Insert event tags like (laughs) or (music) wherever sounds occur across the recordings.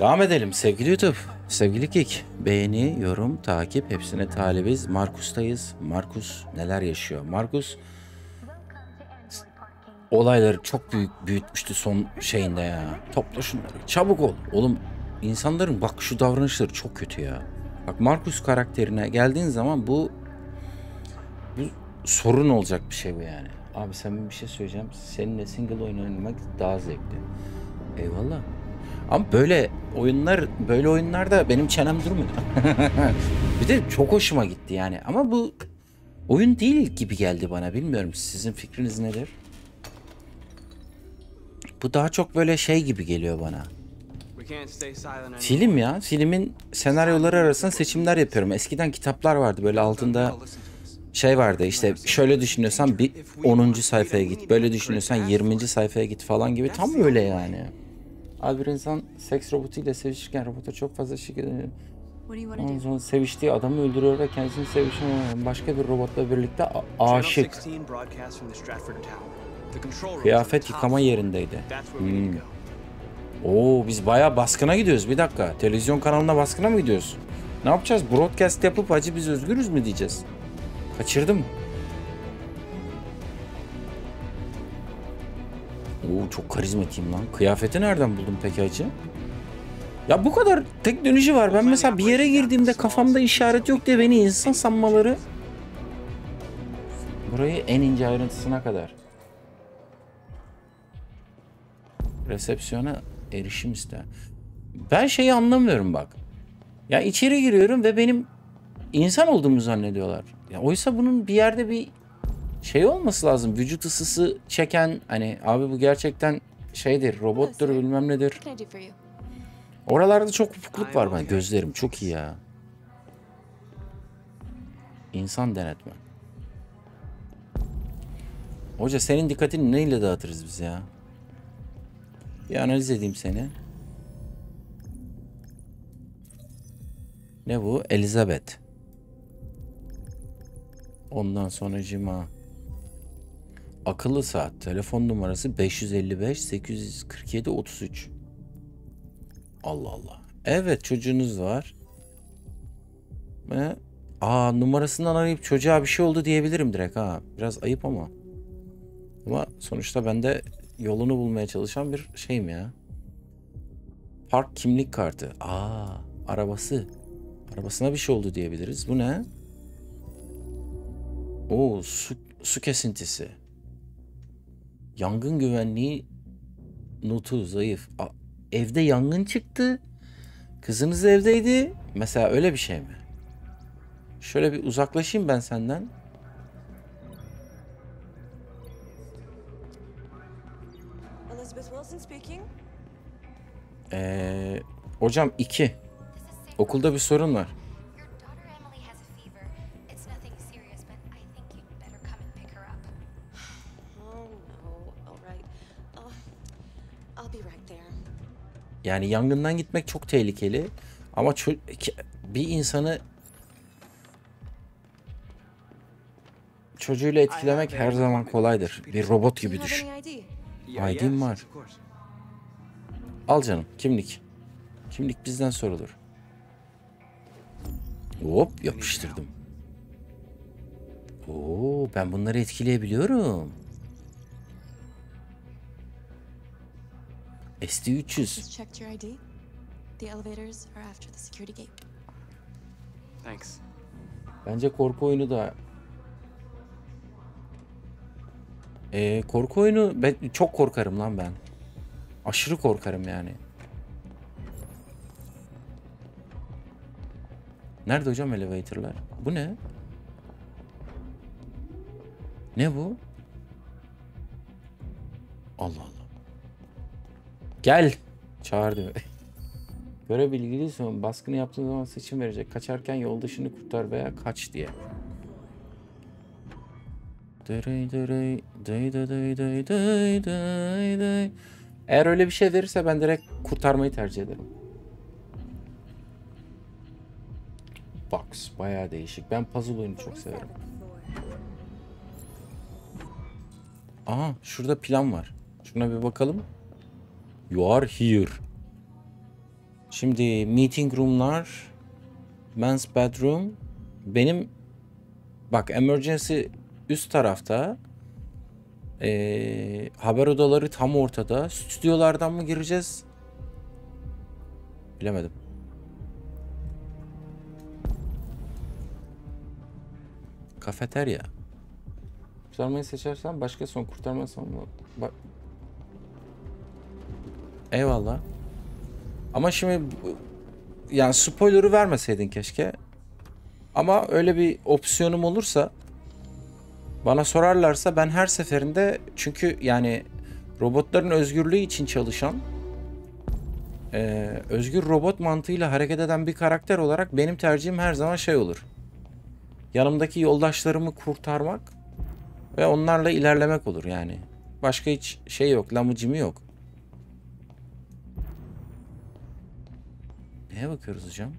Devam edelim sevgili YouTube. Sevgili Kik. Beğeni, yorum, takip hepsine talibiz. Markus'tayız. Markus neler yaşıyor? Markus olayları çok büyük büyütmüştü son şeyinde ya. Topla şunları. Çabuk ol. Oğlum insanların bak şu davranışları çok kötü ya. Bak Markus karakterine geldiğin zaman bu bu sorun olacak bir şey bu yani. Abi sen bir şey söyleyeceğim. Seninle single oynamak daha zevkli. Eyvallah. Ama böyle oyunlar böyle oyunlarda benim çenem durmuyor. (laughs) bir de çok hoşuma gitti yani. Ama bu oyun değil gibi geldi bana. Bilmiyorum sizin fikriniz nedir? Bu daha çok böyle şey gibi geliyor bana. Film ya. Filmin senaryoları arasında seçimler yapıyorum. Eskiden kitaplar vardı böyle altında şey vardı işte şöyle düşünüyorsan bir 10. sayfaya git. Böyle düşünüyorsan 20. sayfaya git falan gibi. Tam öyle yani. Abi bir insan seks robotuyla sevişirken robota çok fazla to ondan sonra seviştiği adamı öldürüyor ve kendisini sevişen başka bir robotla birlikte aşık. Kıyafet yıkama yerindeydi. Hmm. Oo biz bayağı baskına gidiyoruz. Bir dakika. Televizyon kanalına baskına mı gidiyoruz? Ne yapacağız? Broadcast yapıp acı biz özgürüz mü diyeceğiz? Kaçırdım. Oo çok karizmatiyim lan. Kıyafeti nereden buldun peki acı? Ya bu kadar teknoloji var. Ben mesela bir yere girdiğimde kafamda işaret yok diye beni insan sanmaları. Burayı en ince ayrıntısına kadar. Resepsiyona erişim iste. Ben şeyi anlamıyorum bak. Ya içeri giriyorum ve benim insan olduğumu zannediyorlar. Ya oysa bunun bir yerde bir şey olması lazım. Vücut ısısı çeken hani abi bu gerçekten şeydir, robottur bilmem nedir. Oralarda çok ufukluk var ben. Gözlerim çok iyi ya. İnsan denetme. Hoca senin dikkatini neyle dağıtırız biz ya? Bir analiz edeyim seni. Ne bu? Elizabeth. Ondan sonra cima. Akıllı saat. Telefon numarası 555 847 33. Allah Allah. Evet çocuğunuz var. Ve aa numarasından arayıp çocuğa bir şey oldu diyebilirim direkt ha. Biraz ayıp ama. Ama sonuçta ben de yolunu bulmaya çalışan bir şeyim ya. Park kimlik kartı. Aa arabası. Arabasına bir şey oldu diyebiliriz. Bu ne? Oo su, su kesintisi. Yangın güvenliği notu zayıf. A- evde yangın çıktı. Kızınız evdeydi. Mesela öyle bir şey mi? Şöyle bir uzaklaşayım ben senden. Elizabeth Wilson speaking. Ee, hocam iki. Okulda bir sorun var. Yani yangından gitmek çok tehlikeli. Ama bir insanı çocuğuyla etkilemek her zaman kolaydır. Bir robot gibi düşün. ID'm var. Al canım kimlik. Kimlik bizden sorulur. Hop yapıştırdım. Oo ben bunları etkileyebiliyorum. ST300. Bence korku oyunu da ee, korku oyunu ben çok korkarım lan ben. Aşırı korkarım yani. Nerede hocam elevatorlar? Bu ne? Ne bu? Allah Allah. Gel. Çağırdı. Görev ilgiliysen baskını yaptığın zaman seçim verecek. Kaçarken yol dışını kurtar veya kaç diye. Eğer öyle bir şey verirse ben direkt kurtarmayı tercih ederim. Box bayağı değişik. Ben puzzle oyunu çok severim. Aha şurada plan var. Şuna bir bakalım. You are here. Şimdi meeting room'lar, men's bedroom. Benim bak emergency üst tarafta. Ee, haber odaları tam ortada. Stüdyolardan mı gireceğiz? Bilemedim. Kafeterya. Kurtarmayı seçersen başka son kurtarmazsan? Bak. Eyvallah. Ama şimdi yani spoiler'ı vermeseydin keşke. Ama öyle bir opsiyonum olursa bana sorarlarsa ben her seferinde çünkü yani robotların özgürlüğü için çalışan eee, özgür robot mantığıyla hareket eden bir karakter olarak benim tercihim her zaman şey olur. Yanımdaki yoldaşlarımı kurtarmak ve onlarla ilerlemek olur yani. Başka hiç şey yok, lamıcımı yok. Neye bakıyoruz hocam?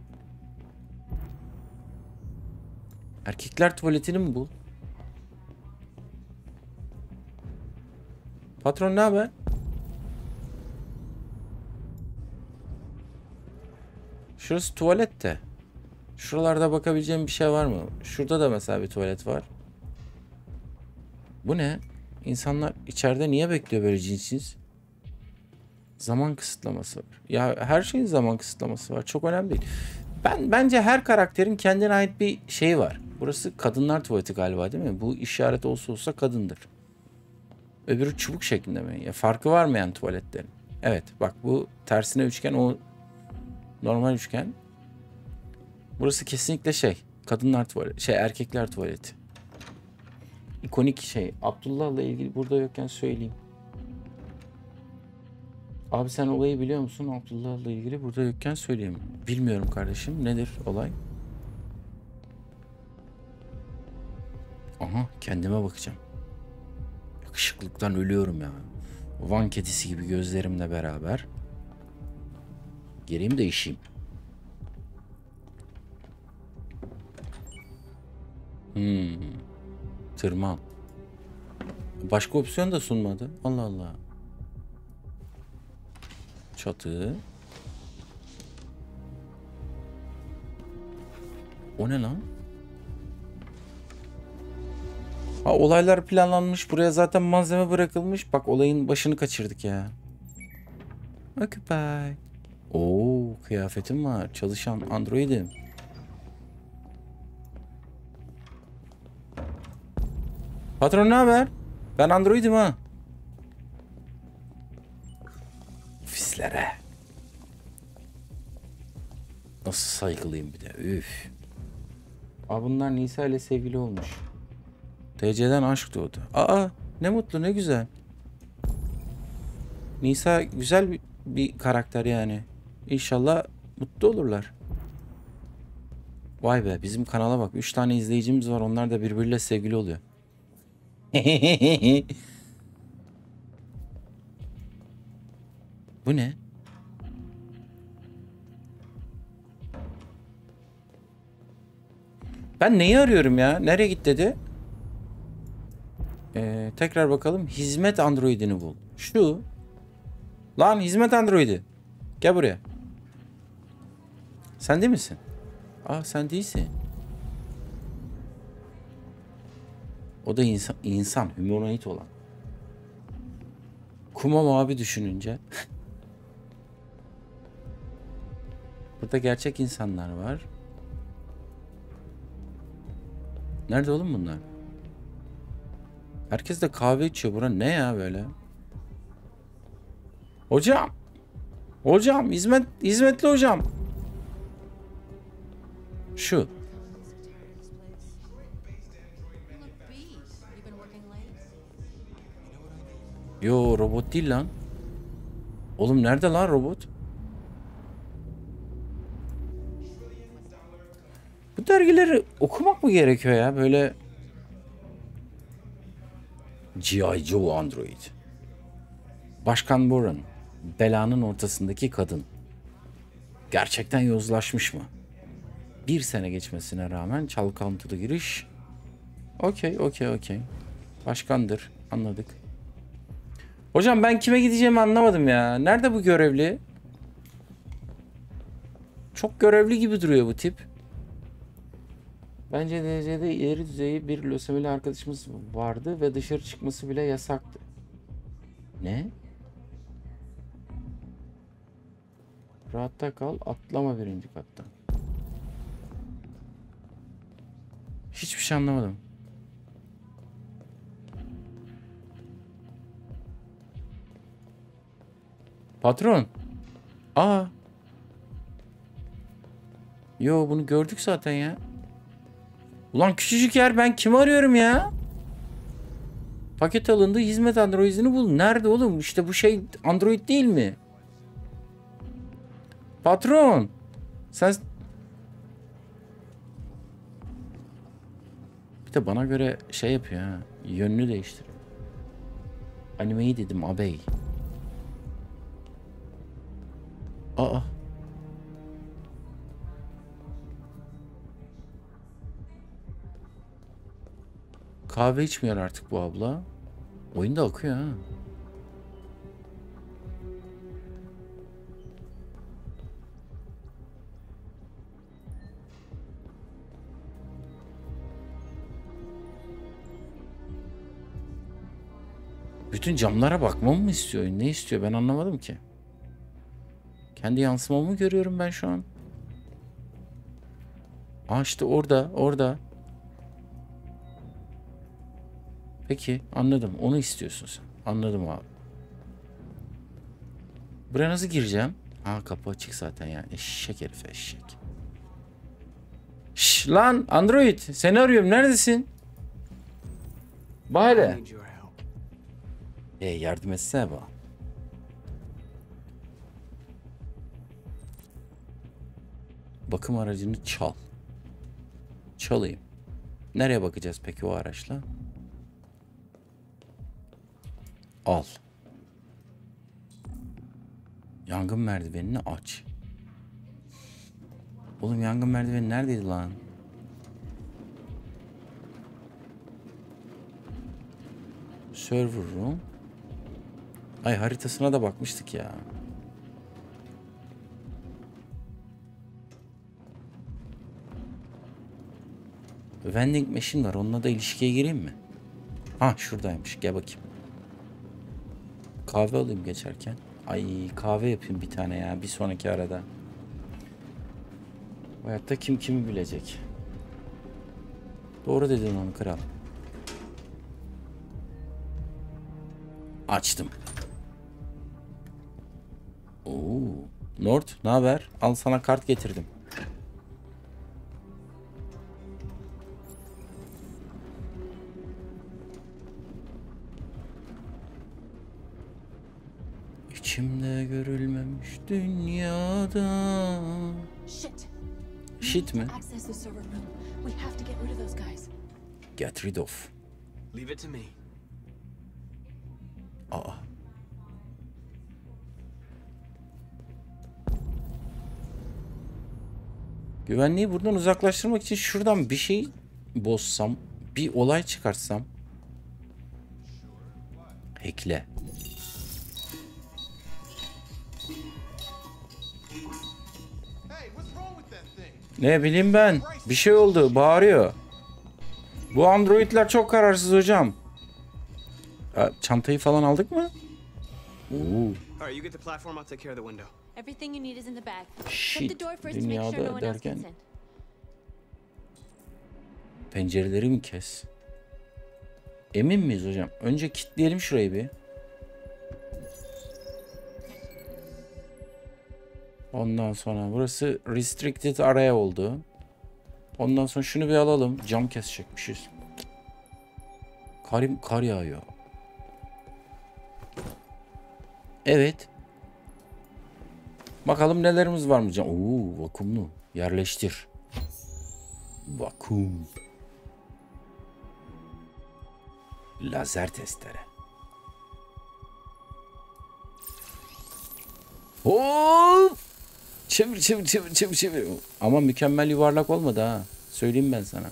Erkekler tuvaletini mi bul? Patron ne haber? Şurası tuvalet de. Şuralarda bakabileceğim bir şey var mı? Şurada da mesela bir tuvalet var. Bu ne? İnsanlar içeride niye bekliyor böyle cinsiz? Zaman kısıtlaması var. Ya her şeyin zaman kısıtlaması var. Çok önemli değil. Ben bence her karakterin kendine ait bir şeyi var. Burası kadınlar tuvaleti galiba değil mi? Bu işaret olsa olsa kadındır. Öbürü çubuk şeklinde mi? Ya farkı var mı yani tuvaletlerin? Evet bak bu tersine üçgen o normal üçgen. Burası kesinlikle şey. Kadınlar tuvaleti. Şey erkekler tuvaleti. İkonik şey. Abdullah'la ilgili burada yokken söyleyeyim. Abi sen olayı biliyor musun? Abdullah'la ilgili burada yokken söyleyeyim. Bilmiyorum kardeşim. Nedir olay? Aha kendime bakacağım. Yakışıklıktan ölüyorum ya. Van kedisi gibi gözlerimle beraber. Geleyim de işeyim. Hmm. Tırman. Başka opsiyon da sunmadı. Allah Allah. Çatı. O ne lan? Ha olaylar planlanmış. Buraya zaten malzeme bırakılmış. Bak olayın başını kaçırdık ya. Occupy. Oo kıyafetim var. Çalışan androidim. Patron ne haber? Ben androidim ha. Ofislere. Nasıl saygılıyım bir de. Üf. Aa bunlar Nisa ile sevgili olmuş. TC'den aşk doğdu. Aa ne mutlu ne güzel. Nisa güzel bir, bir karakter yani. İnşallah mutlu olurlar. Vay be bizim kanala bak. 3 tane izleyicimiz var. Onlar da birbiriyle sevgili oluyor. (laughs) Bu ne? Ben neyi arıyorum ya? Nereye git dedi? Ee, tekrar bakalım. Hizmet androidini bul. Şu. Lan hizmet androidi. Gel buraya. Sen değil misin? Aa sen değilsin. O da insan, insan humanoid olan. Kuma mavi düşününce. (laughs) Burada gerçek insanlar var. Nerede oğlum bunlar? Herkes de kahve içiyor. Bura ne ya böyle? Hocam. Hocam hizmet hizmetli hocam. Şu. Yo robot değil lan. Oğlum nerede lan robot? Bu dergileri okumak mı gerekiyor ya böyle? G.I. Joe Android. Başkan Warren. Belanın ortasındaki kadın. Gerçekten yozlaşmış mı? Bir sene geçmesine rağmen çalkantılı giriş. Okey, okey, okey. Başkandır. Anladık. Hocam ben kime gideceğimi anlamadım ya. Nerede bu görevli? Çok görevli gibi duruyor bu tip. Bence DC'de ileri düzeyi bir lösemili arkadaşımız vardı ve dışarı çıkması bile yasaktı. Ne? Rahatta kal, atlama birinci kattan. Hiçbir şey anlamadım. Patron. Aa. Yo bunu gördük zaten ya. Ulan küçücük yer ben kim arıyorum ya? Paket alındı hizmet androidini bul. Nerede oğlum? İşte bu şey android değil mi? Patron. Sen... Bir de bana göre şey yapıyor ha. Yönünü değiştiriyor. Animeyi dedim abey. Aa. Kahve içmiyor artık bu abla. Oyun da ha. Bütün camlara bakmamı mı istiyor? Ne istiyor? Ben anlamadım ki. Kendi yansımamı görüyorum ben şu an. Aa işte orada, orada. Peki anladım. Onu istiyorsun sen. Anladım abi. Buraya nasıl gireceğim? Ha kapı açık zaten yani. Eşek herif eşek. Şş lan Android seni arıyorum neredesin? Bari. E yardım etsene bana. Bakım aracını çal. Çalayım. Nereye bakacağız peki o araçla? Al. Yangın merdivenini aç. Oğlum yangın merdiveni neredeydi lan? Server room. Ay haritasına da bakmıştık ya. Vending machine var. Onunla da ilişkiye gireyim mi? Ha şuradaymış. Gel bakayım. Kahve alayım geçerken. Ay kahve yapayım bir tane ya bir sonraki arada. Hayatta kim kimi bilecek. Doğru dedin onu kral. Açtım. Oo. Nord, ne haber? Al sana kart getirdim. Shit mi? Get rid of. Leave it to me. Aa. Güvenliği buradan uzaklaştırmak için şuradan bir şey bozsam, bir olay çıkarsam. Ekle. Ne bileyim ben. Bir şey oldu. Bağırıyor. Bu androidler çok kararsız hocam. Çantayı falan aldık mı? Oo, shit. Dünyada derken pencereleri mi kes? Emin miyiz hocam? Önce kilitleyelim şurayı bir. Ondan sonra burası restricted area oldu. Ondan sonra şunu bir alalım. Cam kesecekmişiz. Kar, kar yağıyor. Evet. Bakalım nelerimiz var mı? Oo, vakumlu. Yerleştir. Vakum. Lazer testere. Hop! Çevir çevir çevir çevir çevir. Ama mükemmel yuvarlak olmadı ha. Söyleyeyim ben sana.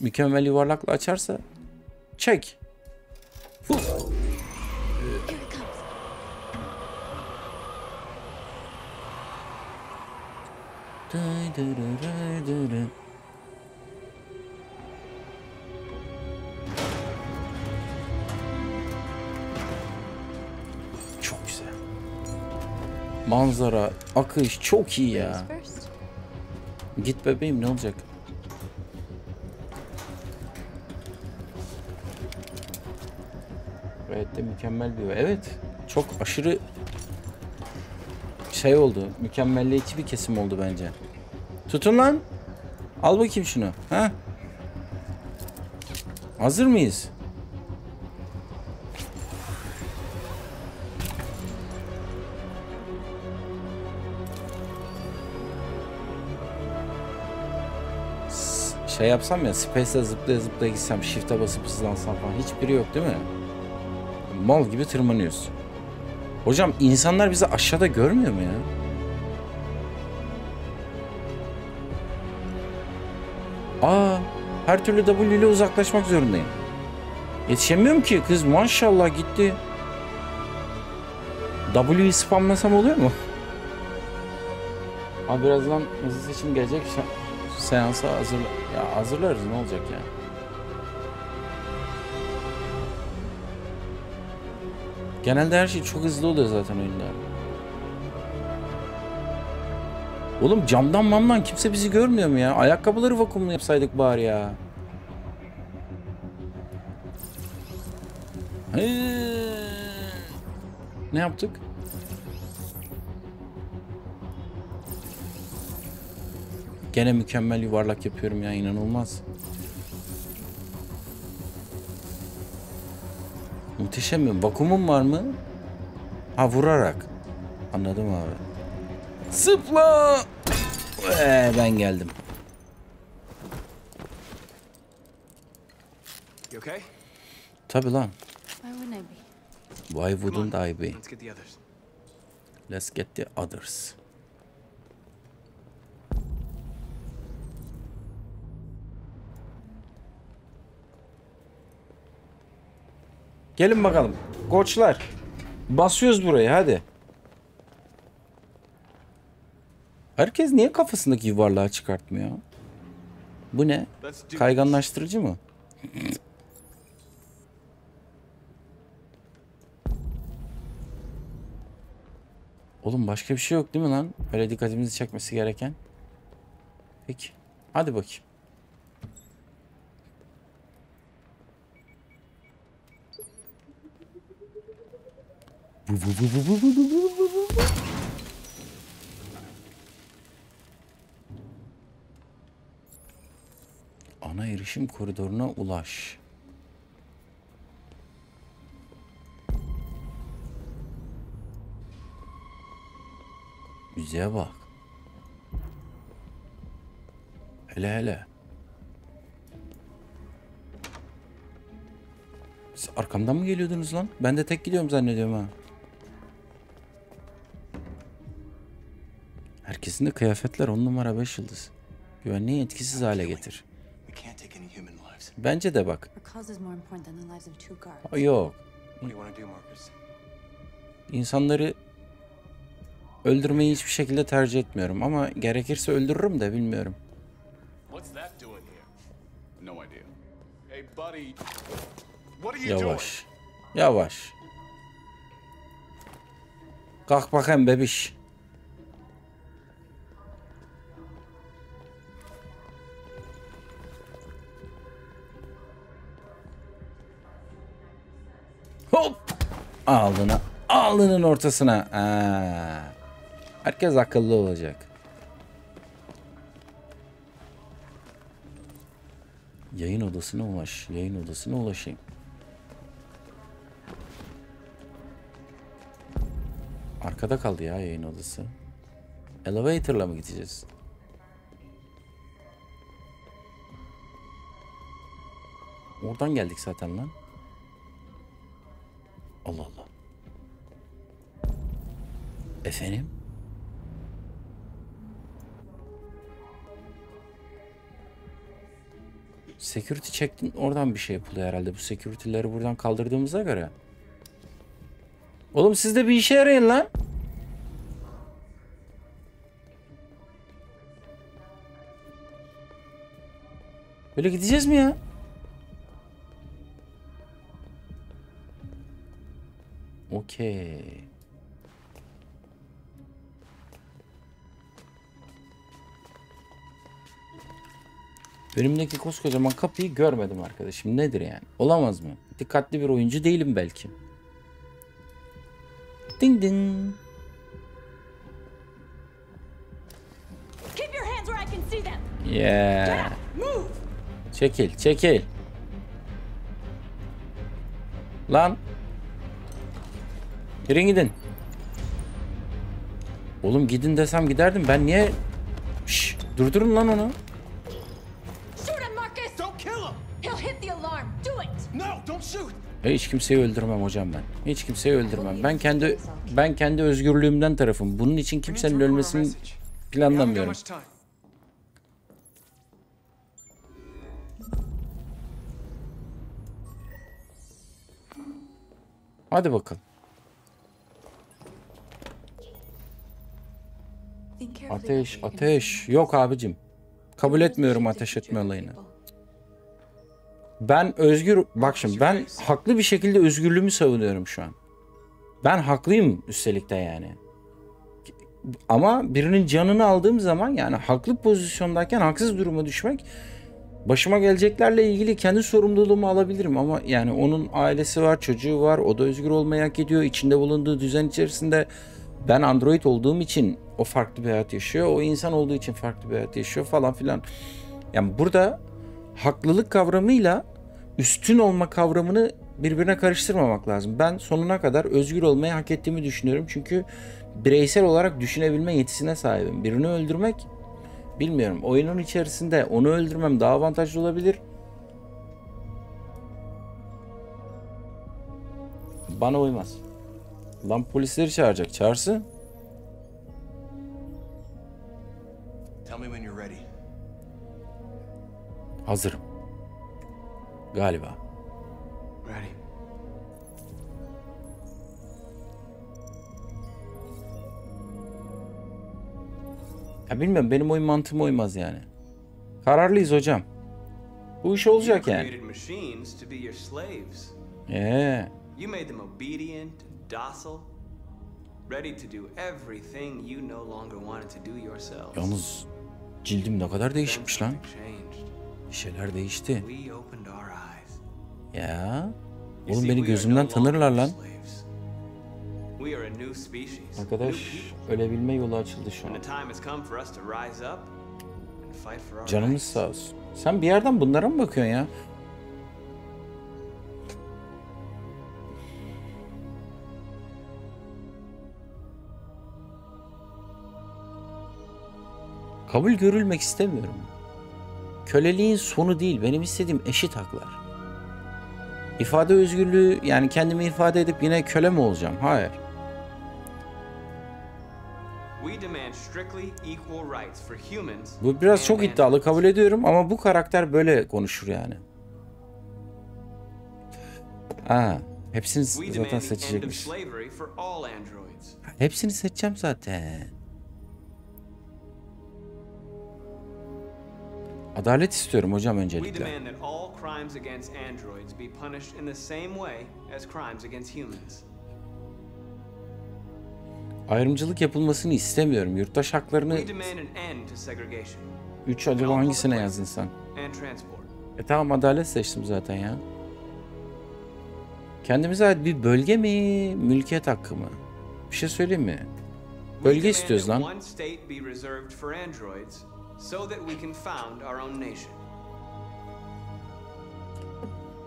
Mükemmel yuvarlakla açarsa çek. Here it comes. Çok Manzara, akış çok iyi ya. Git bebeğim ne olacak? Gayet de mükemmel bir Evet. Çok aşırı şey oldu. Mükemmelliyetçi bir kesim oldu bence. Tutun lan. Al bakayım şunu. Ha? Hazır mıyız? Şey yapsam ya Space'e zıplaya zıplaya gitsem Shift'e basıp hızlansam falan hiçbiri yok değil mi? Mal gibi tırmanıyoruz. Hocam insanlar bizi aşağıda görmüyor mu ya? Aa, her türlü W ile uzaklaşmak zorundayım. Yetişemiyorum ki kız maşallah gitti. W'yi spamlasam oluyor mu? Abi birazdan hızlı seçim gelecek. Seansa hazırla. Ya hazırlarız ne olacak ya? Genelde her şey çok hızlı oluyor zaten oyunda. Oğlum camdan mamdan kimse bizi görmüyor mu ya? Ayakkabıları vakumlu yapsaydık bari ya. Ne yaptık? Gene mükemmel yuvarlak yapıyorum ya inanılmaz. Muhteşem mi? Vakumum var mı? Ha vurarak. Anladım abi. Zıpla! Ee, ben geldim. You okay? Tabi lan. Why wouldn't I be? Why wouldn't I be? Let's get the others. Gelin bakalım. Koçlar. Basıyoruz burayı hadi. Herkes niye kafasındaki yuvarlağı çıkartmıyor? Bu ne? Kayganlaştırıcı mı? Oğlum başka bir şey yok değil mi lan? Böyle dikkatimizi çekmesi gereken. Peki. Hadi bakayım. Ana erişim koridoruna ulaş. Müziğe bak. Hele hele. Siz arkamdan mı geliyordunuz lan? Ben de tek gidiyorum zannediyorum ha. sayesinde kıyafetler on numara beş yıldız. Güvenliği etkisiz hale getir. Bence de bak. Ha, yok. İnsanları öldürmeyi hiçbir şekilde tercih etmiyorum ama gerekirse öldürürüm de bilmiyorum. Yavaş. Yavaş. Kalk bakayım bebiş. Alnına. Alnının ortasına. Aa. Herkes akıllı olacak. Yayın odasına ulaş. Yayın odasına ulaşayım. Arkada kaldı ya yayın odası. Elevator'la mı gideceğiz? Oradan geldik zaten lan. Allah Allah. Efendim? Security çektin oradan bir şey yapılıyor herhalde. Bu security'leri buradan kaldırdığımıza göre. Oğlum siz de bir işe yarayın lan. Böyle gideceğiz mi ya? Okey. Önümdeki koskocaman kapıyı görmedim arkadaşım. Nedir yani? Olamaz mı? Dikkatli bir oyuncu değilim belki. Ding ding. Keep your hands where I can see them. Yeah. Çekil, çekil. Lan. Yürüyün gidin. Oğlum gidin desem giderdim. Ben niye... Şş, durdurun lan onu. E, Hiç kimseyi öldürmem hocam ben. Hiç kimseyi öldürmem. Ben kendi ben kendi özgürlüğümden tarafım. Bunun için kimsenin ölmesini planlamıyorum. Hadi bakalım. Ateş, ateş. Yok abicim. Kabul etmiyorum ateş etme olayını. Ben özgür bak şimdi ben haklı bir şekilde özgürlüğümü savunuyorum şu an. Ben haklıyım üstelik de yani. Ama birinin canını aldığım zaman yani haklı pozisyondayken haksız duruma düşmek başıma geleceklerle ilgili kendi sorumluluğumu alabilirim ama yani onun ailesi var, çocuğu var, o da özgür olmayı hak ediyor. İçinde bulunduğu düzen içerisinde ben android olduğum için o farklı bir hayat yaşıyor, o insan olduğu için farklı bir hayat yaşıyor falan filan. Yani burada haklılık kavramıyla üstün olma kavramını birbirine karıştırmamak lazım. Ben sonuna kadar özgür olmayı hak ettiğimi düşünüyorum. Çünkü bireysel olarak düşünebilme yetisine sahibim. Birini öldürmek bilmiyorum. Oyunun içerisinde onu öldürmem daha avantajlı olabilir. Bana uymaz. Lan polisleri çağıracak. Çağırsın. Tell me when you're ready. Hazırım. Galiba. Ready. Ya bilmiyorum benim oyun mantığıma uymaz yani. Kararlıyız hocam. Bu iş olacak yani. created machines to be your slaves. Ee, You made them obedient docile, ready to do everything you no longer wanted to do yourselves. yalnız cildim ne kadar Then değişikmiş lan. Bir şeyler değişti. Ya. Oğlum beni gözümden tanırlar lan. Arkadaş ölebilme yolu açıldı şu an. Canımız sağ olsun. Sen bir yerden bunlara mı bakıyorsun ya? Kabul görülmek istemiyorum. Köleliğin sonu değil, benim istediğim eşit haklar. İfade özgürlüğü, yani kendimi ifade edip yine köle mi olacağım? Hayır. Bu biraz çok iddialı kabul ediyorum ama bu karakter böyle konuşur yani. Ha, hepsini zaten seçecekmiş. Hepsini seçeceğim zaten. As crimes against humans. Ayrımcılık yapılmasını istemiyorum. Yurttaş haklarını We demand an end to segregation 3 acaba hangisine yazdın sen? E tamam adalet seçtim zaten ya. Kendimize ait bir bölge mi, mülkiyet hakkı mı? Bir şey söyleyeyim mi? Bölge istiyoruz lan. So that we can found our own nation.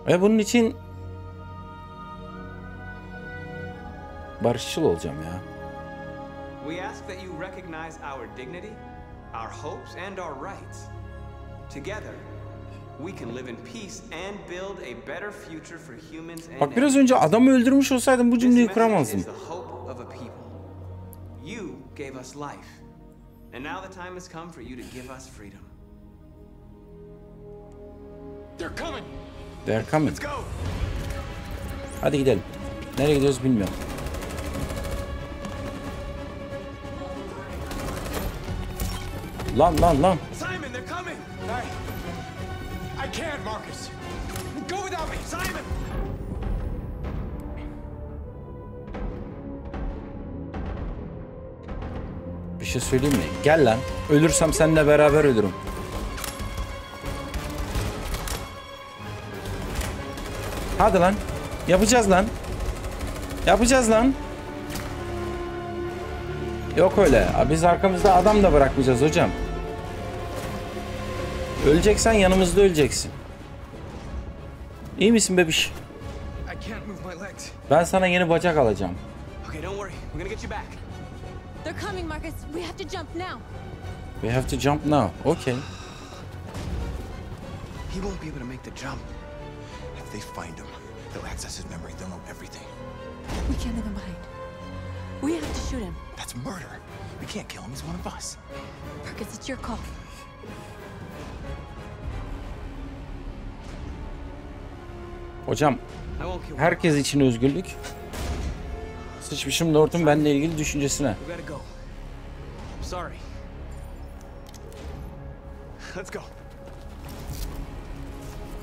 Ve bunun için barışçıl olacağım ya. We ask that you recognize our dignity, our hopes, and our rights. Together, we can live in peace and build a better future for humans and Bak biraz önce adamı öldürmüş olsaydım bu cümleyi kuramazdım. You gave us life, and now the time has come for you to give us freedom. They're coming! They're coming. Let's go! Hadi gidelim. Nereye gidiyoruz bilmiyorum. Lan lan lan. Simon, they're coming! Alright. I can't, Marcus. Go without me, Simon. Şey söyleyeyim mi? Gel lan. Ölürsem seninle beraber ölürüm. Hadi lan. Yapacağız lan. Yapacağız lan. Yok öyle. Biz arkamızda adam da bırakmayacağız hocam. Öleceksen yanımızda öleceksin. İyi misin bebiş? Ben sana yeni bacak alacağım. Okay, don't worry. We're gonna get you back. They're coming, Marcus. We have to jump now. We have to jump now. Okay. He won't be able to make the jump. If they find him, they'll access his memory. They'll know everything. We can't leave him behind. We have to shoot him. That's murder. We can't kill him. He's one of us. Marcus, it's your call. Hocam I won't kill. herkes için özgürlük. Sıçmışım Lord'un benimle ilgili düşüncesine.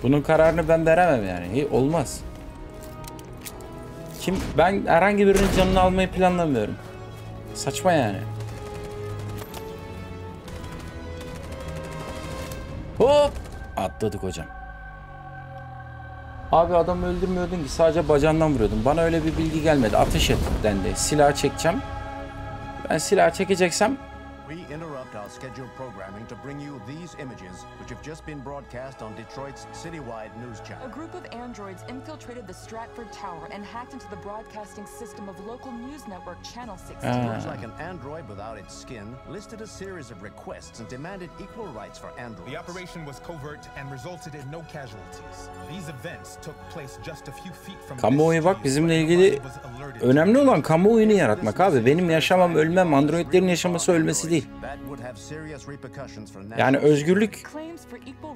Bunun kararını ben veremem yani. Hi- Olmaz. Kim ben herhangi birinin canını almayı planlamıyorum. Saçma yani. Hop! Atladık hocam. Abi adamı öldürmüyordun ki sadece bacağından vuruyordun. Bana öyle bir bilgi gelmedi. Ateş et dendi. Silah çekeceğim. Ben silah çekeceksem We interrupt our scheduled programming to bring you these images, which have just been broadcast on Detroit's citywide news channel. A group of androids infiltrated the Stratford Tower and hacked into the broadcasting system of local news network Channel 16. Ah. Looks like an android without its skin listed a series of requests and demanded equal rights for androids. The operation was covert and resulted in no casualties. These events took place just a few feet from Kamuoyu bak bizimle ilgili önemli olan kamuoyunu yaratmak abi. Benim yaşamam ölmem, androidlerin yaşaması ölmesi değil. For Yani özgürlük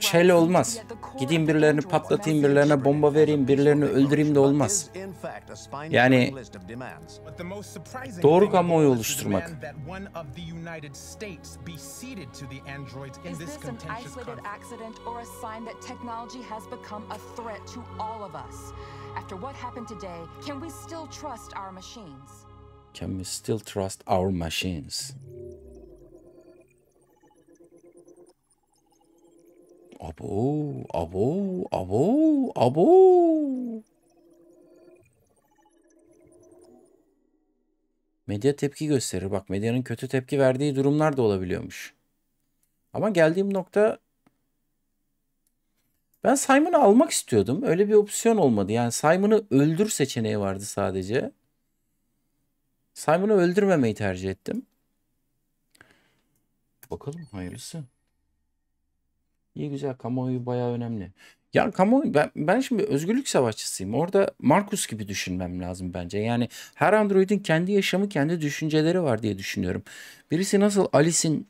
şeyle olmaz. Gideyim birilerini patlatayım, birilerine bomba vereyim, birilerini öldüreyim de olmaz. Yani Doğru kamuoyu oluşturmak. After what happened today, can we still trust our machines? Can we still trust our machines? Abo, abo, abo, abo. Medya tepki gösterir. Bak medyanın kötü tepki verdiği durumlar da olabiliyormuş. Ama geldiğim nokta ben Simon'ı almak istiyordum. Öyle bir opsiyon olmadı. Yani Simon'ı öldür seçeneği vardı sadece. Simon'ı öldürmemeyi tercih ettim. Bakalım hayırlısı. İyi güzel kamuoyu bayağı önemli. Ya kamuoyu ben, ben şimdi özgürlük savaşçısıyım. Orada Markus gibi düşünmem lazım bence. Yani her androidin kendi yaşamı, kendi düşünceleri var diye düşünüyorum. Birisi nasıl Alice'in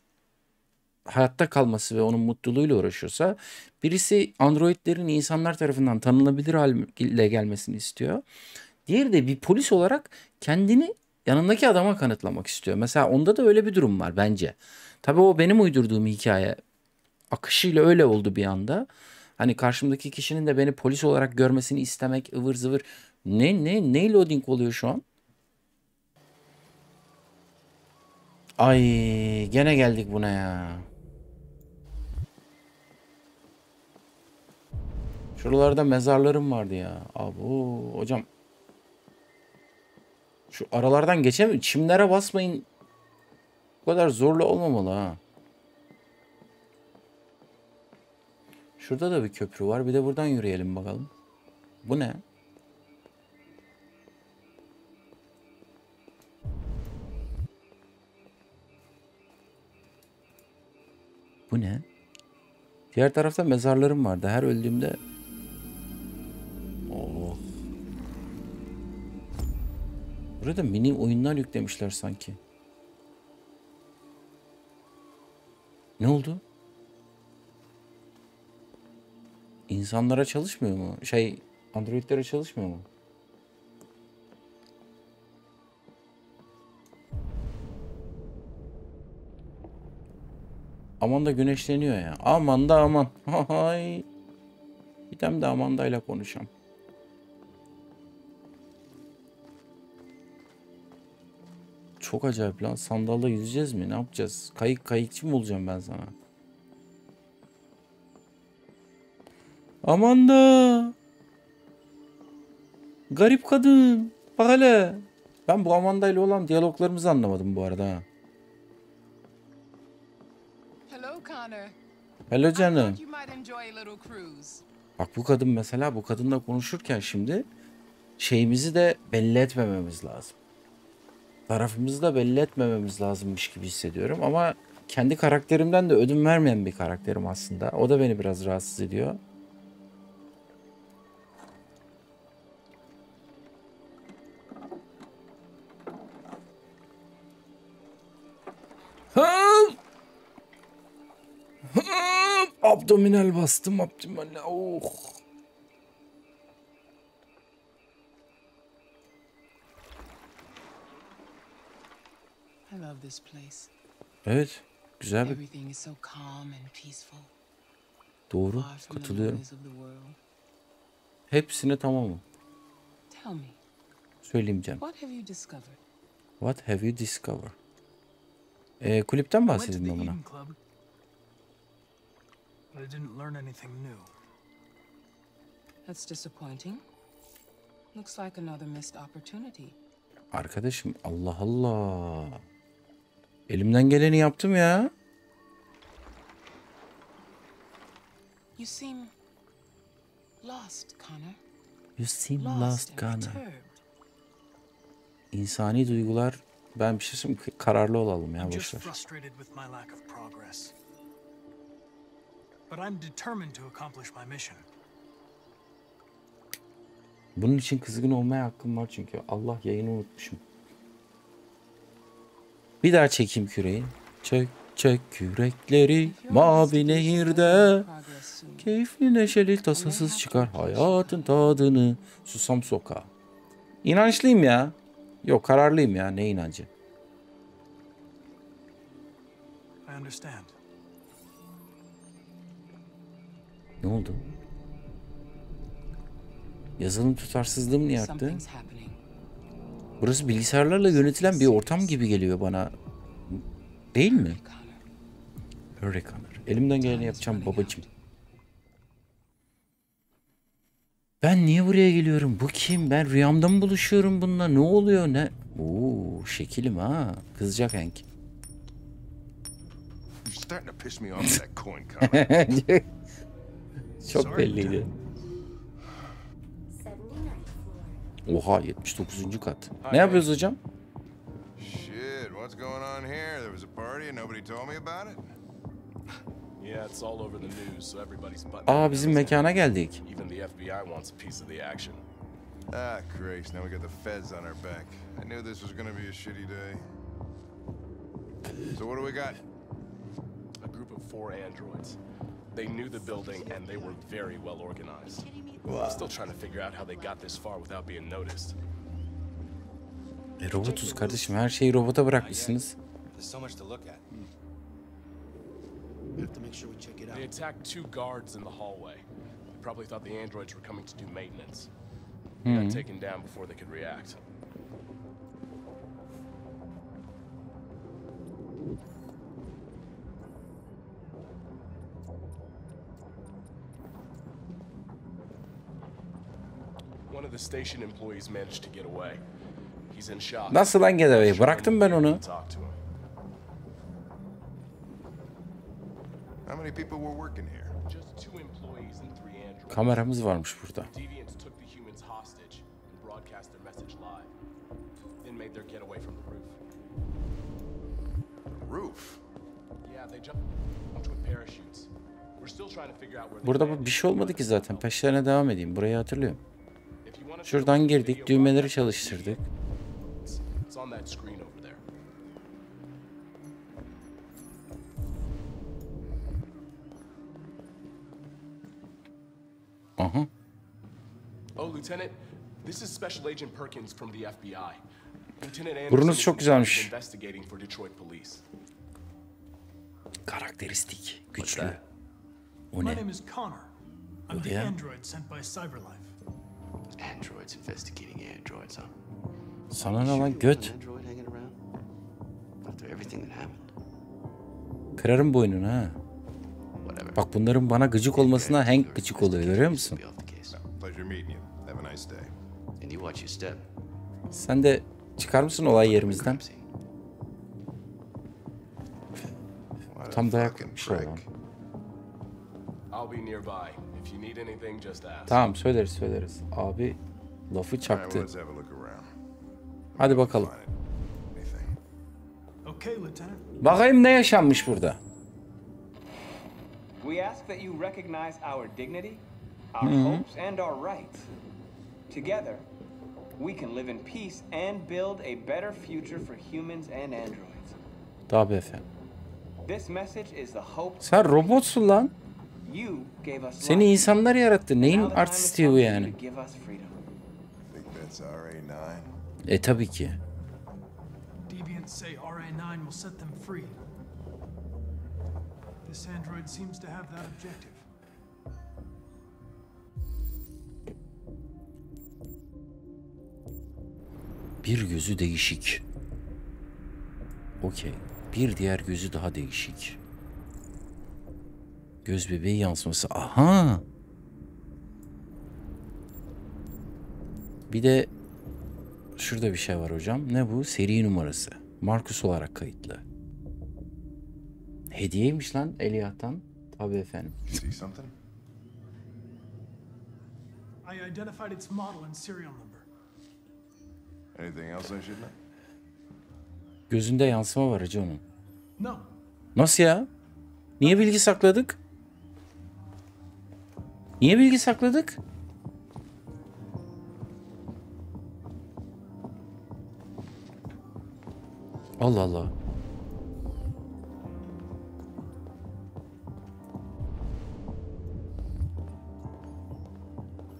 hayatta kalması ve onun mutluluğuyla uğraşıyorsa birisi androidlerin insanlar tarafından tanınabilir hale gelmesini istiyor. Diğeri de bir polis olarak kendini yanındaki adama kanıtlamak istiyor. Mesela onda da öyle bir durum var bence. Tabii o benim uydurduğum hikaye. Akışıyla öyle oldu bir anda. Hani karşımdaki kişinin de beni polis olarak görmesini istemek ıvır zıvır. Ne ne ne loading oluyor şu an? Ay gene geldik buna ya. Şuralarda mezarlarım vardı ya. Abo hocam. Şu aralardan geçemiyorum. Çimlere basmayın. Bu kadar zorlu olmamalı ha. Şurada da bir köprü var. Bir de buradan yürüyelim bakalım. Bu ne? Bu ne? Diğer tarafta mezarlarım vardı. Her öldüğümde Oh. Burada mini oyunlar yüklemişler sanki. Ne oldu? İnsanlara çalışmıyor mu? Şey, Android'lere çalışmıyor mu? Aman da güneşleniyor ya. Aman da aman. (laughs) Hay. Gidem de Amanda ile konuşam. Çok acayip lan. Sandalda yüzeceğiz mi? Ne yapacağız? Kayık kayıkçı mı olacağım ben sana? Amanda. Garip kadın. Bak hele. Ben bu Amanda ile olan diyaloglarımızı anlamadım bu arada. ha. Hello, Connor. Hello canım. Bak bu kadın mesela bu kadınla konuşurken şimdi şeyimizi de belli etmememiz lazım. Tarafımızı da belli etmememiz lazımmış gibi hissediyorum ama kendi karakterimden de ödün vermeyen bir karakterim aslında. O da beni biraz rahatsız ediyor. Abdominal bastım abdominal. Oh. I love this place. Evet. Güzel bir Everything is so calm and peaceful. doğru. Katılıyorum. Hepsine tamamım. Tell me, Söyleyeyim canım. what have you discovered? What have you discovered? Ee, kulüpten bahsedeyim ben buna. But I didn't learn anything new. That's disappointing. Looks like another missed opportunity. Arkadaşım Allah Allah. Elimden geleni yaptım ya. You seem lost, Connor. You seem Lost perturbed. İnsani duygular ben bir şey söyleyeyim kararlı olalım ya boşver. But I'm determined to accomplish my mission. Bunun için kızgın olmaya hakkım var çünkü. Allah yayını unutmuşum. Bir daha çekeyim küreği. Çök çök kürekleri mavi nehirde. Keyifli neşeli tasasız çıkar hayatın tadını. Susam sokağa. İnançlıyım ya. Yok kararlıyım ya. Ne inancı? I understand. Ne oldu? Yazılım tutarsızlığım niye arttı? Burası bilgisayarlarla yönetilen bir ortam gibi geliyor bana. Değil mi? Hurry Connor. Elimden geleni yapacağım babacım. Ben niye buraya geliyorum? Bu kim? Ben rüyamda mı buluşuyorum bununla? Ne oluyor? Ne? Oo, şekilim ha. Kızacak Hank. (laughs) Çok belliydi. Oha 79. kat. Ne yapıyoruz hocam? Shit, what's going on here? There was a party and nobody told me about it? Yeah, it's all over the news, so everybody's butting Aa bizim mekana geldik. Even the FBI wants a piece of the action. Ah, Christ, now we got the feds on our back. I knew this was gonna be a shitty day. So what do we got? A group of four androids. They knew the building and they were very well organized. I'm still trying to figure out how they got this far without being noticed. E, robotuz kardeşim. Her şeyi robota bırakmışsınız. There's so much to look at. We have to make sure we check it out. They attacked two guards in the hallway. Probably thought the androids were coming to do maintenance. They Hmm. got taken down before they could react. The station employees managed to get away. He's in shock. Nasıl lan getaway? Bıraktım ben onu. How many people were working here? Just two employees and three androids. Kameramız varmış burada. Deviants took the humans hostage and broadcast their message live. Then made their getaway from the roof. Roof? Yeah, they jumped with parachutes. We're still trying to figure out where they Burada bir şey olmadı ki zaten. Peşlerine devam edeyim. Burayı hatırlıyorum. Şuradan girdik. Düğmeleri çalıştırdık. Aha. Oh, Lieutenant, this is Special Agent Perkins from the FBI. İs çok güzelmiş. Karakteristik. Güçlü. O ne? name is Androids investigating androids, huh? Sana ne lan göt? Android hanging around? After everything that happened? Kırarım boynunu ha. Bak bunların bana gıcık olmasına Hank gıcık oluyor görüyor musun? Sen de çıkar mısın olay yerimizden? Tam dayak olan. I'll be nearby. If you need anything, just ask. Tamam söyleriz söyleriz. Abi lafı çaktı. let's have a look around. Hadi bakalım. Okay, Lieutenant. Bakayım ne yaşanmış burada. We ask that you recognize our dignity, our Mhm. hopes, and our rights. Together, we can live in peace and build a better future for humans and androids. Tabii efendim. This message is the hope Sen robotsun lan. You gave us Seni insanlar yarattı. Neyin artistiği bu yani? to give us freedom. Think that's RA9? E tabii ki. Deviants say RA9 will set them free. This android seems to have that objective. Bir gözü değişik. Okey. Bir diğer gözü daha değişik. Göz bebeği yansıması. Aha. Bir de şurada bir şey var hocam. Ne bu? Seri numarası. Markus olarak kayıtlı. Hediyeymiş lan Eliat'tan. Tabii efendim. I identified its model and serial number. Anything else I should know? Gözünde yansıma var hacı onun. No. Nasıl ya? Niye bilgi sakladık? Niye bilgi sakladık? Allah Allah.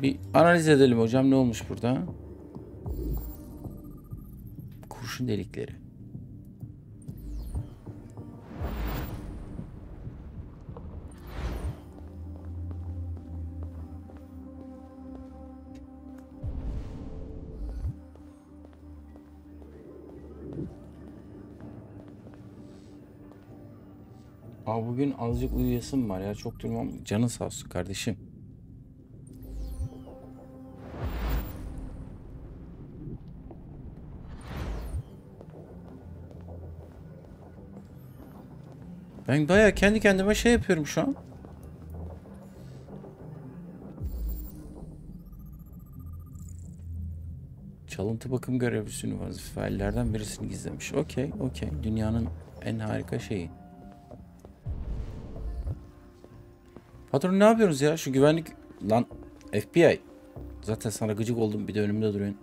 Bir analiz edelim hocam ne olmuş burada? Kurşun delikleri. Aa bugün azıcık uyuyasım var ya çok durmam. Canın sağ olsun kardeşim. Ben baya kendi kendime şey yapıyorum şu an. Çalıntı bakım görevlisinin vazifelerden birisini gizlemiş. Okey, okey. Dünyanın en harika şeyi. Patron ne yapıyorsunuz ya? Şu güvenlik... Lan FBI. Zaten sana gıcık oldum. Bir de önümde duruyorsun.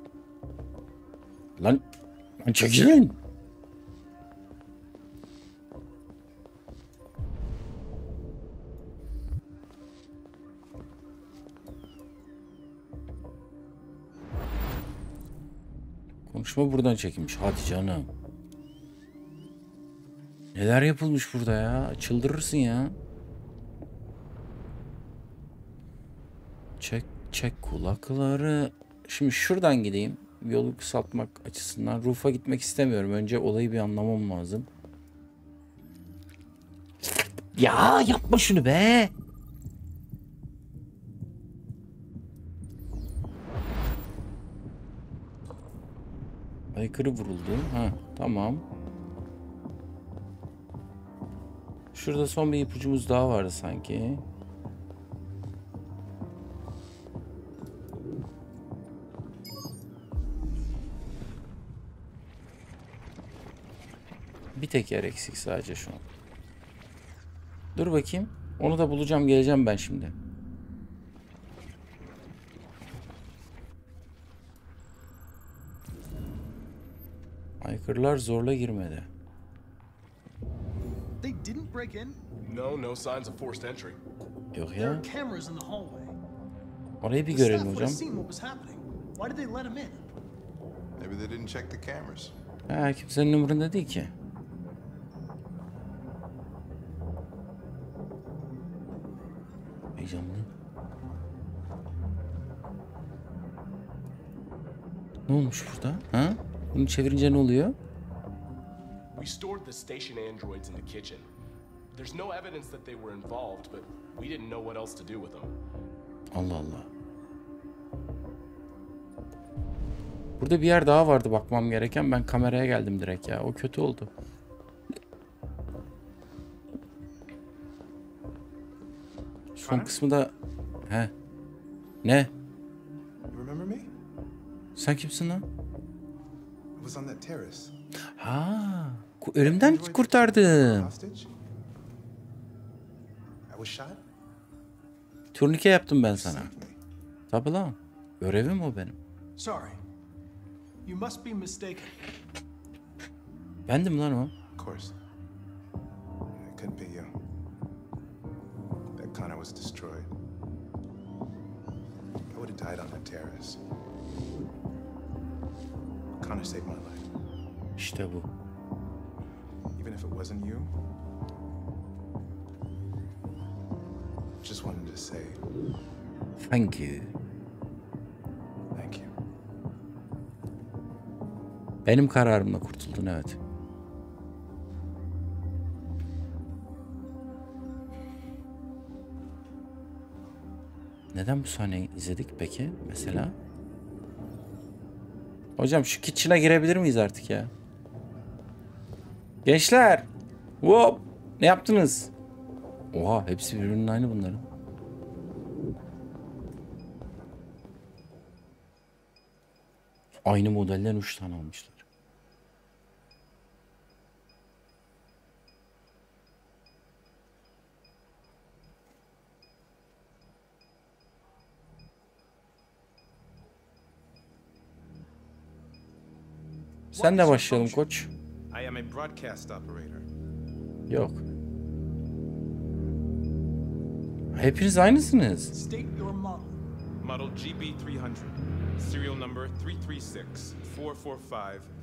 Lan... Lan çekilin. Konuşma buradan çekilmiş. Hadi canım. Neler yapılmış burada ya? Çıldırırsın ya. Çek kulakları. Şimdi şuradan gideyim. Yolu kısaltmak açısından. Rufa gitmek istemiyorum. Önce olayı bir anlamam lazım. Ya yapma şunu be. Aykırı vuruldu. Ha tamam. Şurada son bir ipucumuz daha vardı sanki. Tek yer eksik sadece şu an. Dur bakayım. Onu da bulacağım geleceğim ben şimdi. Aykırılar zorla girmedi. They didn't break in? No, no signs of forced entry. Yok ya. are cameras in the hallway. Orayı bir görelim hocam. Why did they let him in? Maybe they didn't check the cameras. Ha, kimsenin umurunda değil ki. Ne olmuş burada? Ha? Bunu çevirince ne oluyor? We stored the station androids in the kitchen. There's no evidence that they were involved, but we didn't know what else to do with them. Allah Allah. Burada bir yer daha vardı bakmam gereken. Ben kameraya geldim direkt ya. O kötü oldu. Son kısmı da... He. Ne? Sen kimsin lan? Ha, ölümden kurtardım. Turnike yaptım ben sana. Tabi lan. Görevim o benim. Sorry. You must be mistaken. Bendim lan o. Of course. It couldn't be you. That Connor was destroyed. I would have died on that terrace. Connor saved my life. İşte bu. Even if it wasn't you, just wanted to say Thank you. thank you. Benim kararımla kurtuldun evet. Neden bu sahneyi izledik peki mesela? Hocam şu kitchen'a girebilir miyiz artık ya? Gençler! Hop! Ne yaptınız? Oha hepsi birbirinin aynı bunların. Aynı modelden 3 tane almışlar. Sen de başlayalım koç. Yok. Hepiniz aynısınız. Model. Model GB300. Serial number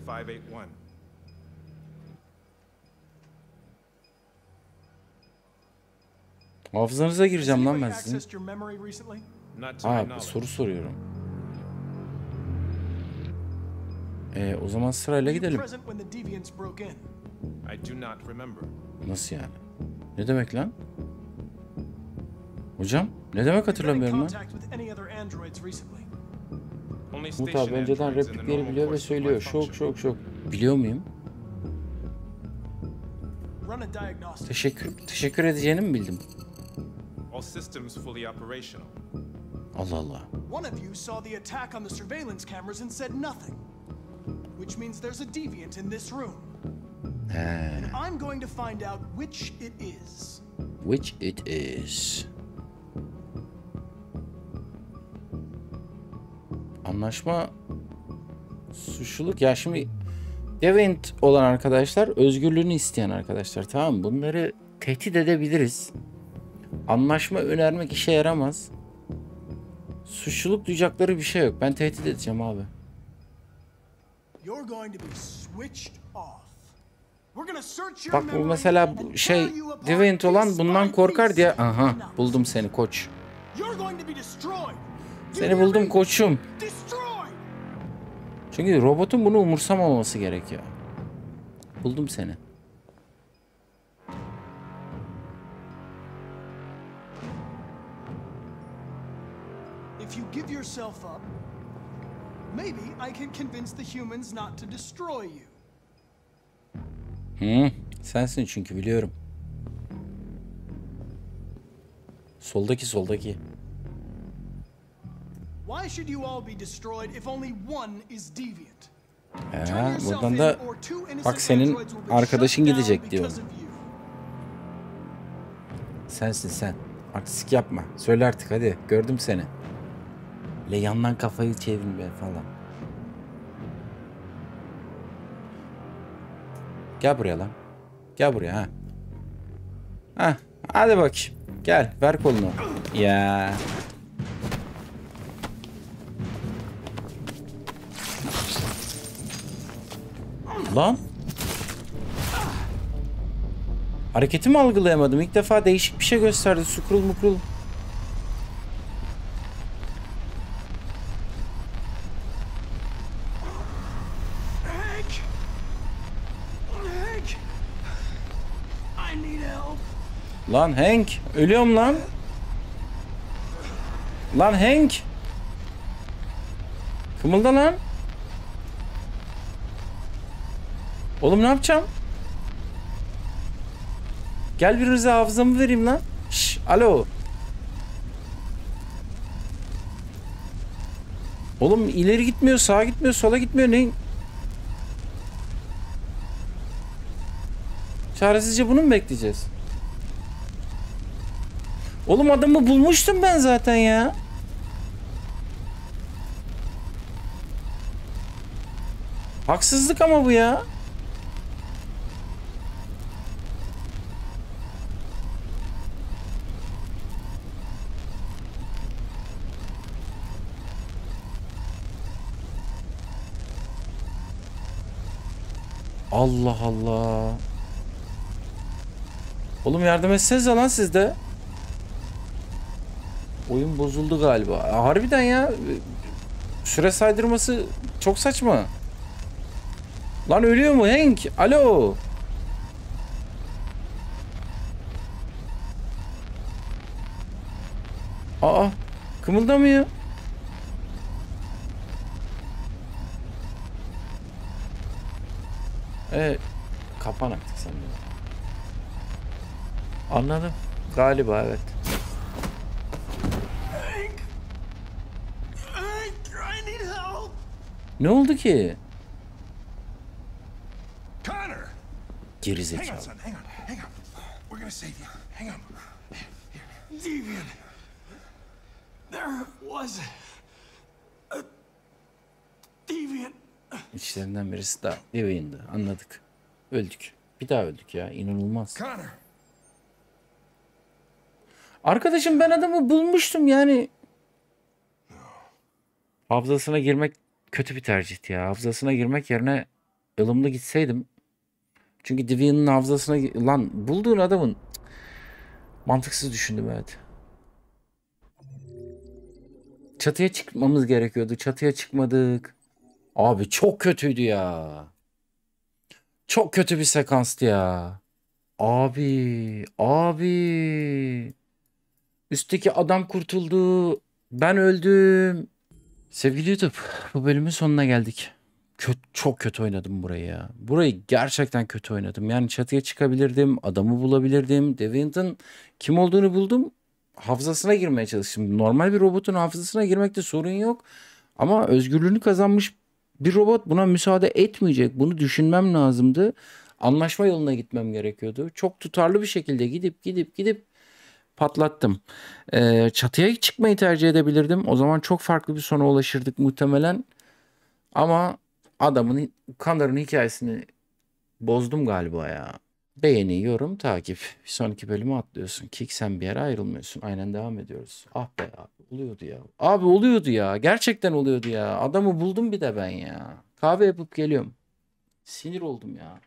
336-445-581. Hafızanıza gireceğim lan ben sizin. Accessed your memory Ee, o zaman sırayla gidelim. Nasıl yani? Ne demek lan? Hocam, ne demek hatırlamıyorum lan? Umut abi önceden replikleri biliyor ve söylüyor. Şok şok şok. Biliyor muyum? Teşekkür teşekkür edeceğini mi bildim? Allah Allah. One of you saw the attack on the surveillance cameras and said nothing. Which means there's a deviant in this room. He. I'm going to find out which it is. Which it is. Anlaşma suçluluk ya şimdi Deviant olan arkadaşlar özgürlüğünü isteyen arkadaşlar tamam mı? Bunları tehdit edebiliriz. Anlaşma önermek işe yaramaz. Suçluluk duyacakları bir şey yok. Ben tehdit edeceğim abi. You're going to be switched off. We're gonna search your Bak bu mesela şey Deviant olan bundan korkar diye aha buldum seni koç. Seni buldum koçum. Çünkü robotun bunu umursamaması gerekiyor. Buldum seni. If you give yourself up, maybe I can convince the humans not to destroy you. Hı, sensin çünkü biliyorum. Soldaki soldaki. Why should you all be destroyed if only one is deviant? Ha, buradan da bak senin arkadaşın gidecek diyor. Sensin sen. Artistik yapma. Söyle artık hadi. Gördüm seni. Le yandan kafayı çevirme falan. Gel buraya lan. Gel buraya ha. Ha, hadi bakayım. Gel ver kolunu. Ya. Lan. Hareketimi algılayamadım. İlk defa değişik bir şey gösterdi. Sukrul mukrul. Lan Hank. Ölüyorum lan. Lan Hank. Kımılda lan. Oğlum ne yapacağım? Gel birinize hafızamı vereyim lan. Şş, alo. Oğlum ileri gitmiyor, sağa gitmiyor, sola gitmiyor. Ne? Çaresizce bunu mu bekleyeceğiz? Oğlum adamı bulmuştum ben zaten ya. Haksızlık ama bu ya. Allah Allah. Oğlum yardım etsenize lan siz de. Oyun bozuldu galiba. Harbiden ya. Süre saydırması çok saçma. Lan ölüyor mu Hank? Alo. Aa, kımıldamıyor. Evet, kapan artık sen. Anladım. Galiba evet. Hank! Hank, I need help! Ne oldu ki? Connor! Geri Hang on, zekalı. son. Hang on. Hang on. We're gonna save you. Hang on. Deviant. There was a deviant. İçlerinden birisi daha Evine'di. Anladık. Öldük. Bir daha öldük ya. İnanılmaz. Connor! Arkadaşım ben adamı bulmuştum yani. Hafızasına girmek kötü bir tercihti ya. Hafızasına girmek yerine ılımlı gitseydim. Çünkü Divian'ın hafızasına lan bulduğun adamın mantıksız düşündüm evet. Çatıya çıkmamız gerekiyordu. Çatıya çıkmadık. Abi çok kötüydü ya. Çok kötü bir sekanstı ya. Abi, abi. Üstteki adam kurtuldu. Ben öldüm. Sevgili YouTube, bu bölümün sonuna geldik. Kötü, çok kötü oynadım burayı ya. Burayı gerçekten kötü oynadım. Yani çatıya çıkabilirdim, adamı bulabilirdim. Deviant'ın kim olduğunu buldum. Hafızasına girmeye çalıştım. Normal bir robotun hafızasına girmekte sorun yok. Ama özgürlüğünü kazanmış bir robot buna müsaade etmeyecek. Bunu düşünmem lazımdı. Anlaşma yoluna gitmem gerekiyordu. Çok tutarlı bir şekilde gidip gidip gidip patlattım. Ee, çatıya çıkmayı tercih edebilirdim. O zaman çok farklı bir sona ulaşırdık muhtemelen. Ama adamın Connor'ın hikayesini bozdum galiba ya. Beğeni, yorum, takip. Bir sonraki bölümü atlıyorsun. Kick sen bir yere ayrılmıyorsun. Aynen devam ediyoruz. Ah be abi oluyordu ya. Abi oluyordu ya. Gerçekten oluyordu ya. Adamı buldum bir de ben ya. Kahve yapıp geliyorum. Sinir oldum ya.